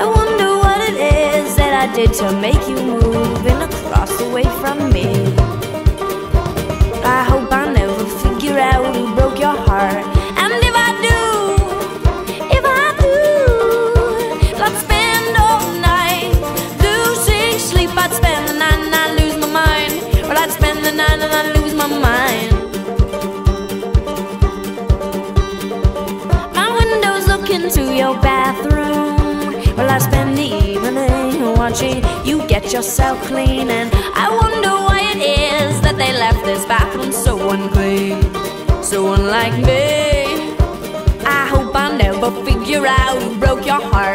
I wonder what it is that I did to make you move in across away from me. I hope I never figure out who broke your heart. And if I do, if I do, I'd spend all night losing sleep. I'd spend the night and I'd lose my mind. Well, I'd spend the night and I'd lose my mind. My window's look into your bathroom. Evening you get yourself clean, and I wonder why it is that they left this bathroom so unclean, so unlike me. I hope I never figure out who broke your heart.